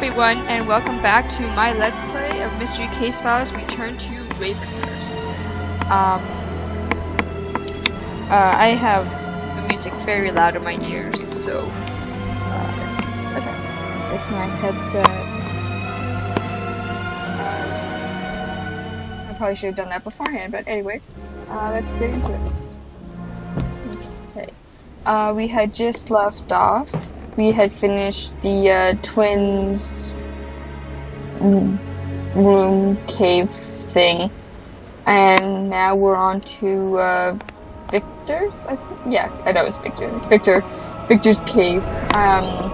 everyone, and welcome back to my Let's Play of Mystery Case Files Return to Ravenhearst. Um, uh, I have the music very loud in my ears, so, uh, it's, okay, fix my headset. Uh, I probably should have done that beforehand, but anyway, uh, let's get into it. Okay, uh, we had just left off we had finished the uh, twins room cave thing, and now we're on to uh, Victor's. I think, yeah, I know it's Victor. Victor, Victor's cave. Um,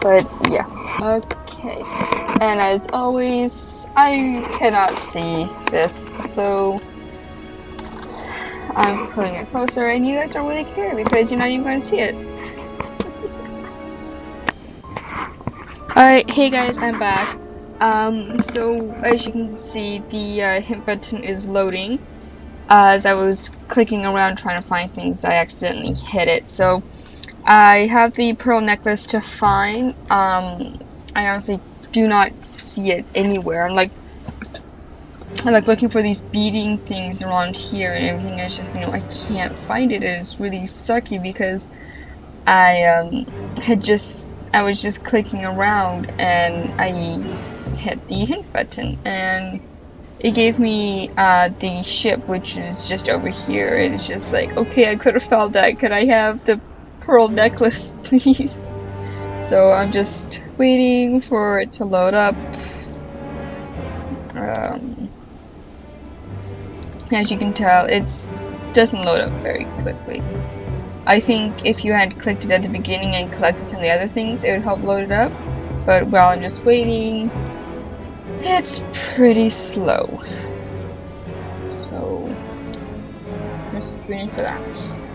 but yeah, okay. And as always, I cannot see this, so. I'm putting it closer, and you guys don't really care because you're not even going to see it. Alright, hey guys, I'm back. Um, so as you can see, the uh, hint button is loading. Uh, as I was clicking around trying to find things, I accidentally hit it. So I have the pearl necklace to find. Um, I honestly do not see it anywhere. I'm like like looking for these beading things around here and everything. It's just, you know, I can't find it. It's really sucky because I um, had just, I was just clicking around and I hit the hint button and it gave me uh, the ship, which is just over here. And it's just like, okay, I could have found that. Could I have the pearl necklace, please? So I'm just waiting for it to load up. Um, as you can tell, it doesn't load up very quickly. I think if you had clicked it at the beginning and collected some of the other things, it would help load it up. But while I'm just waiting, it's pretty slow. So, let's screen into that.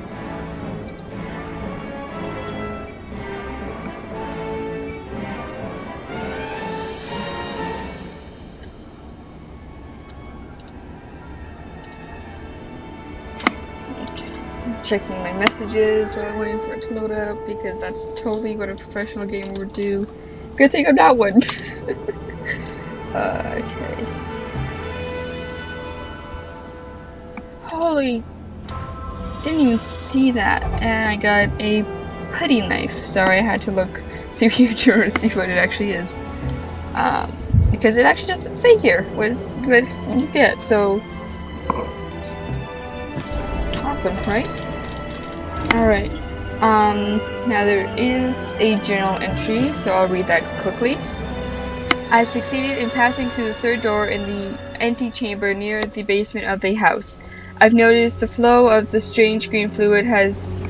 Checking my messages while I'm waiting for it to load up because that's totally what a professional gamer would do. Good thing I'm not one. uh, okay. Holy, didn't even see that. And I got a putty knife. Sorry, I had to look through here to see what it actually is. Um, because it actually doesn't say here what, is, what you get, so... Awesome, right? Alright. Um, now there is a journal entry, so I'll read that quickly. I've succeeded in passing through the third door in the antechamber near the basement of the house. I've noticed the flow of the strange green fluid has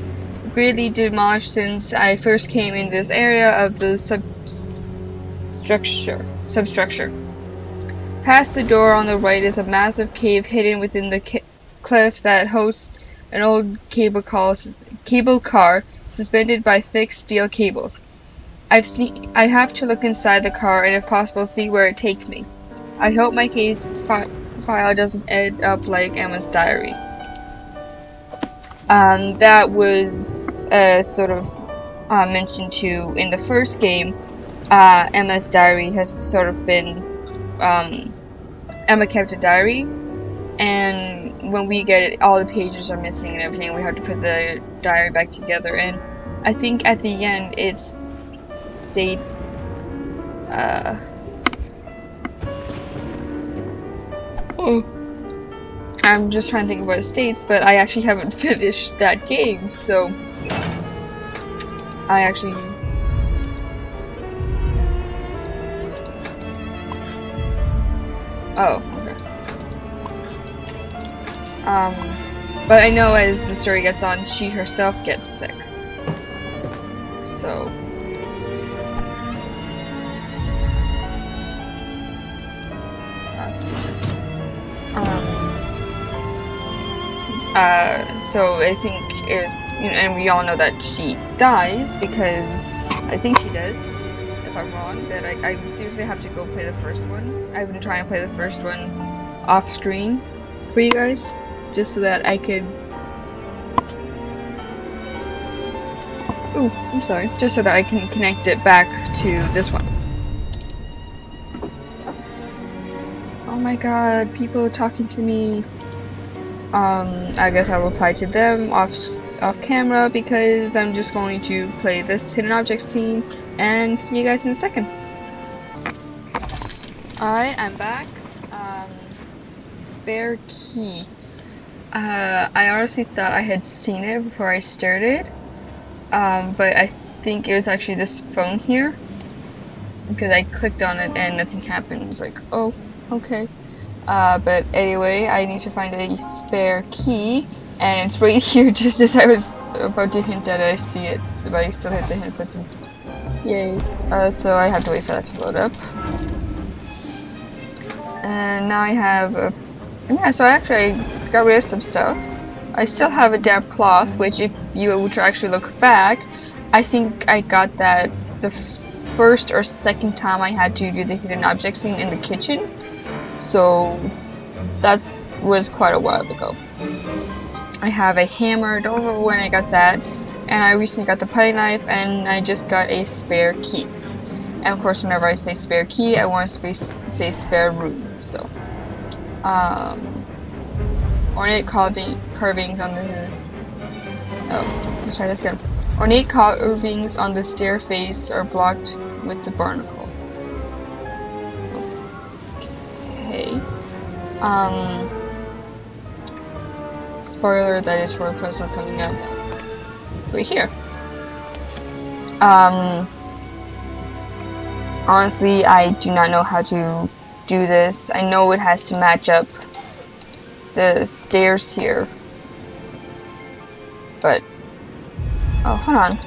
greatly demolished since I first came in this area of the substructure. Substructure. Past the door on the right is a massive cave hidden within the cliffs that host an old cable, car, cable car suspended by thick steel cables. I've seen, I have to look inside the car and if possible see where it takes me. I hope my case fi file doesn't end up like Emma's diary. Um, that was uh, sort of uh, mentioned too in the first game. Uh, Emma's diary has sort of been um, Emma kept a diary and when we get it, all the pages are missing and everything. We have to put the diary back together, and I think at the end it states. Uh, oh, I'm just trying to think of what it states, but I actually haven't finished that game, so I actually Oh, um, but I know as the story gets on, she herself gets sick. So. Um, uh, so I think it was, you know, and we all know that she dies because I think she does. If I'm wrong, that I, I seriously have to go play the first one. I've been trying to play the first one off screen for you guys just so that I could. Ooh, Oh, I'm sorry. Just so that I can connect it back to this one. Oh my god, people are talking to me. Um, I guess I'll reply to them off off camera because I'm just going to play this hidden object scene and see you guys in a second. Alright, I'm back. Um, spare key. Uh, I honestly thought I had seen it before I started, um, but I think it was actually this phone here because I clicked on it and nothing happened. I was like, oh, okay. Uh, but anyway, I need to find a spare key and it's right here just as I was about to hint at it, I see it, but I still hit the hint button. Yay. Uh, so I have to wait for that to load up. And now I have a... Yeah, so I actually got rid of some stuff. I still have a damp cloth, which if you were to actually look back, I think I got that the first or second time I had to do the hidden object scene in the kitchen. So that was quite a while ago. I have a hammer, don't remember when I got that, and I recently got the putty knife, and I just got a spare key. And of course, whenever I say spare key, I want to say spare room, so. Um, ornate carving, carvings on the, oh, okay, let's go. Ornate carvings on the stair face are blocked with the barnacle. Okay. Um, spoiler that is for a puzzle coming up right here. Um, honestly, I do not know how to do this. I know it has to match up the stairs here. But, oh, hold on.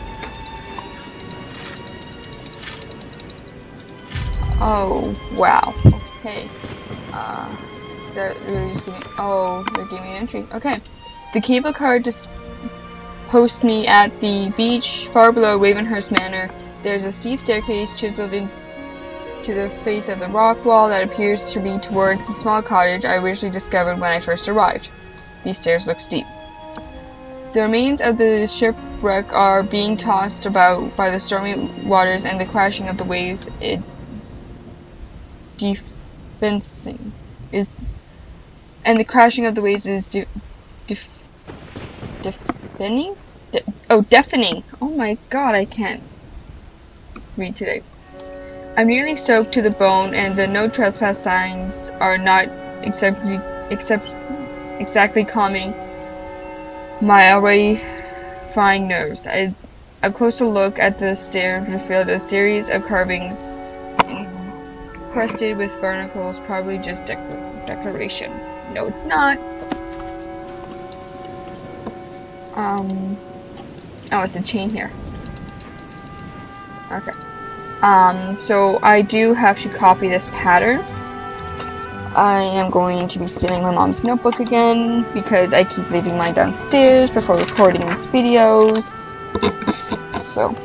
Oh, wow. Okay. Uh, they're really just giving, oh, they're giving me an entry. Okay. The cable car just posts me at the beach far below Ravenhearst Manor. There's a steep staircase chiseled into the face of the rock wall that appears to lead towards the small cottage I originally discovered when I first arrived. These stairs look steep. The remains of the shipwreck are being tossed about by the stormy waters and the crashing of the waves. It defencing is and the crashing of the waves is de deafening? De oh, deafening. Oh my god, I can't read today. I'm nearly soaked to the bone, and the no trespass signs are not exactly, except, exactly calming my already frying nerves. I, a closer look at the stairs revealed a series of carvings crusted with barnacles, probably just decoration. No, it's not. Um, oh, it's a chain here. Okay. Um, so I do have to copy this pattern. I am going to be stealing my mom's notebook again because I keep leaving mine downstairs before recording these videos. So,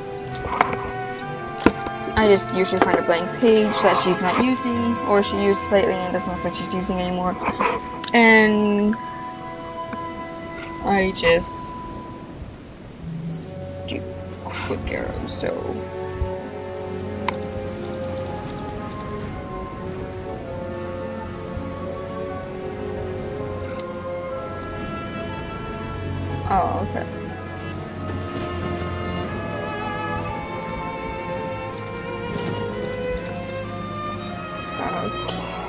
I just usually find a blank page that she's not using, or she used slightly and doesn't look like she's using anymore. And I just do quick arrows so... Oh, okay.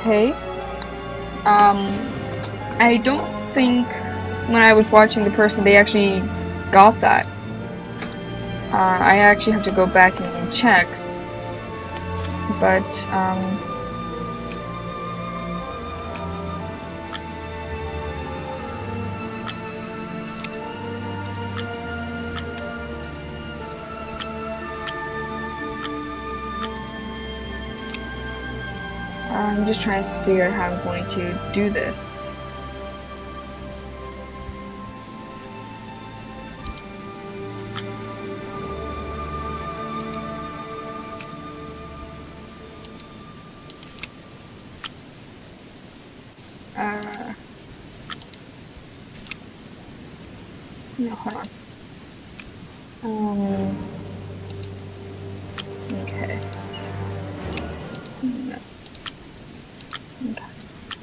Okay. Um, I don't think when I was watching the person they actually got that. Uh, I actually have to go back and check. But, um... I'm just trying to figure out how I'm going to do this. Uh, No, hold on.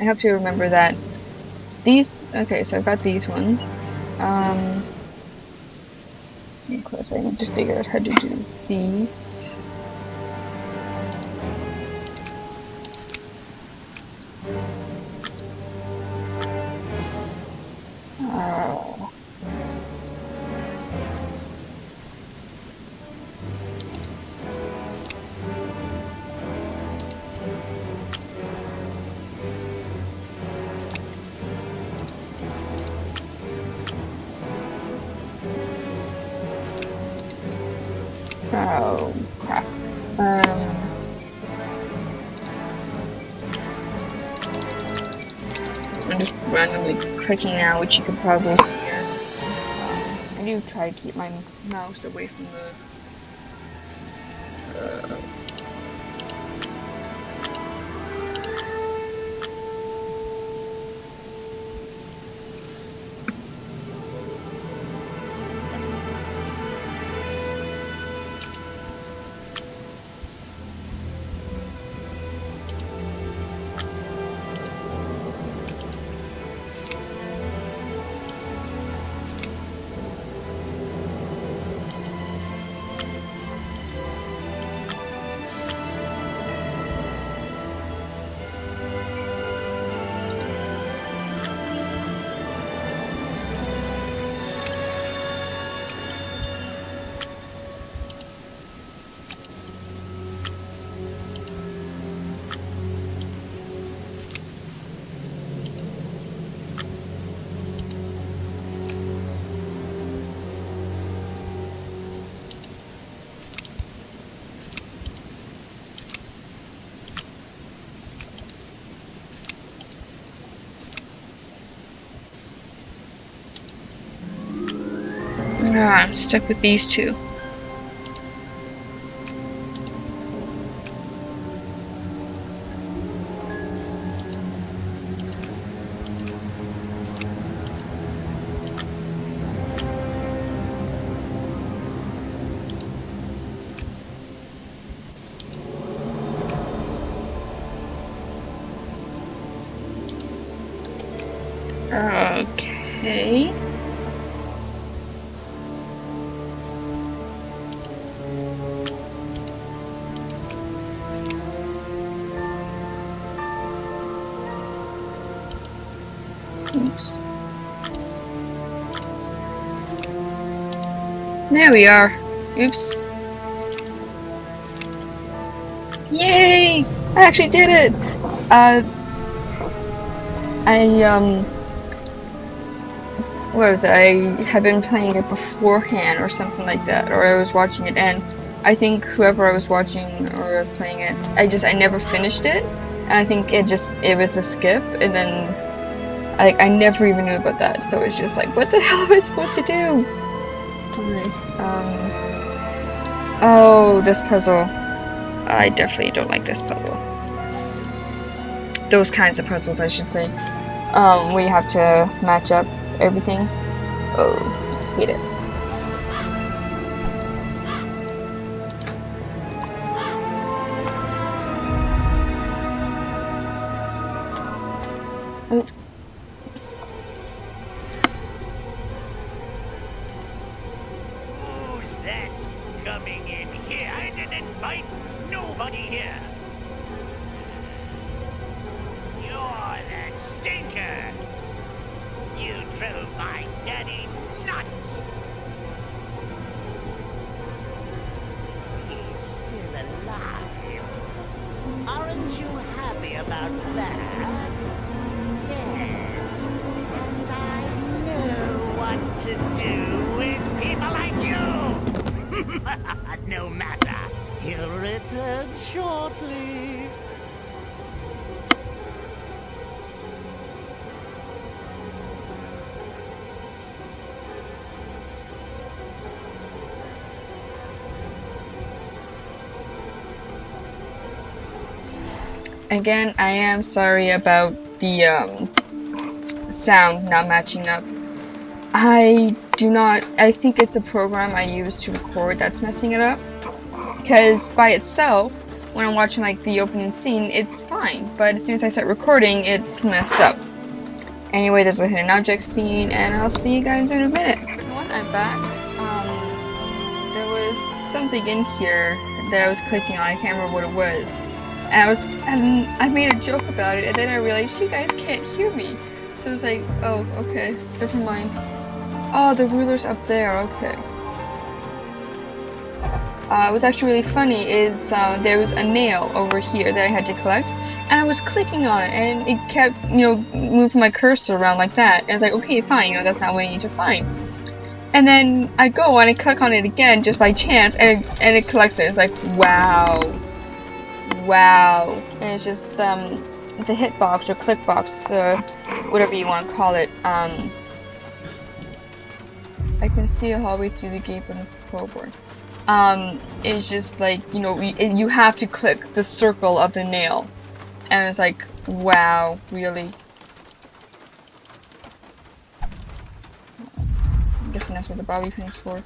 I have to remember that these, okay, so I've got these ones. Um, I need to figure out how to do these. Oh, crap. Um, I'm just randomly clicking now, which you can probably hear. Um, I do try to keep my mouse away from the. Uh, Ah, I'm stuck with these two. Okay. There we are. Oops. Yay! I actually did it! Uh, I, um, what was it? I had been playing it beforehand or something like that, or I was watching it, and I think whoever I was watching or I was playing it, I just, I never finished it, and I think it just, it was a skip, and then, like, I never even knew about that, so it's just like, what the hell am I supposed to do? Um, oh, this puzzle. I definitely don't like this puzzle. Those kinds of puzzles, I should say. Um, where you have to match up everything. Oh, hate it. Oh. To do with people like you. no matter. He'll return shortly. Again, I am sorry about the um, sound not matching up. I do not, I think it's a program I use to record that's messing it up. Because by itself, when I'm watching like the opening scene, it's fine. But as soon as I start recording, it's messed up. Anyway, there's a hidden object scene, and I'll see you guys in a minute. Everyone, I'm back. Um, there was something in here that I was clicking on. I can't remember what it was. And I was, and I made a joke about it, and then I realized you guys can't hear me. So it's like, oh, okay, never mind. Oh, the ruler's up there. Okay. Uh, what's actually really funny is uh, there was a nail over here that I had to collect, and I was clicking on it, and it kept, you know, moving my cursor around like that. And I was like, okay, fine, you know, that's not what I need to find. And then I go and I click on it again just by chance, and it, and it collects it. It's like, wow, wow. And it's just um, the hitbox or clickbox, uh, whatever you want to call it. Um, I can see it all the way through the gate on the floorboard um, is just like, you know, you have to click the circle of the nail. And it's like, wow, really? I'm guessing that's what the bobby pin's for.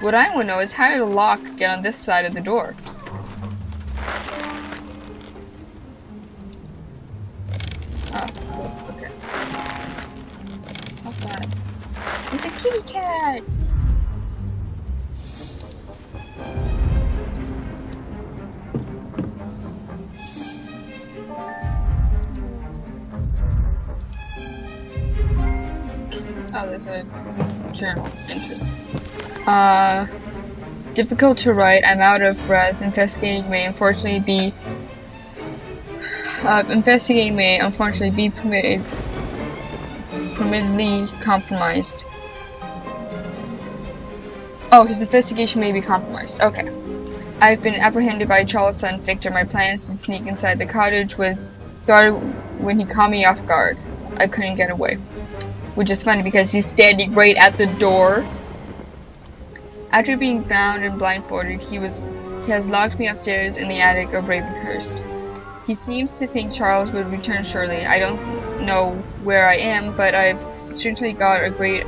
What I want to know is how did the lock get on this side of the door? Oh, there's a journal entry. Uh, difficult to write. I'm out of breath. Investigating may unfortunately be. Uh, investigating may unfortunately be permitted. Permittedly compromised. Oh, his investigation may be compromised. Okay. I've been apprehended by Charles' son, Victor. My plans to sneak inside the cottage was thwarted when he caught me off guard. I couldn't get away. Which is funny because he's standing right at the door. After being bound and blindfolded, he was he has locked me upstairs in the attic of Ravenhearst. He seems to think Charles would return shortly. I don't know where I am, but I've certainly got a great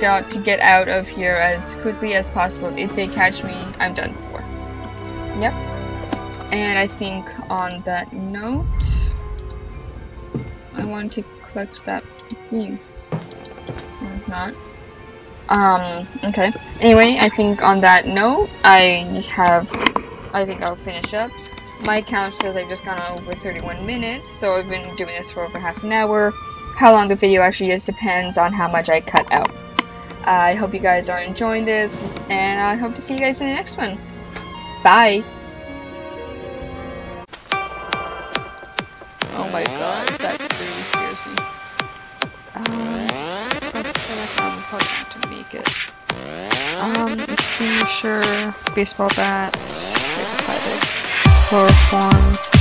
got to get out of here as quickly as possible. If they catch me, I'm done for. Yep. And I think on that note, I want to collect that theme. Or not. Um, okay. Anyway, I think on that note, I have, I think I'll finish up. My count says I've just gone over 31 minutes, so I've been doing this for over half an hour. How long the video actually is depends on how much I cut out. I hope you guys are enjoying this, and I hope to see you guys in the next one. Bye! Sure, baseball bat, chloroform.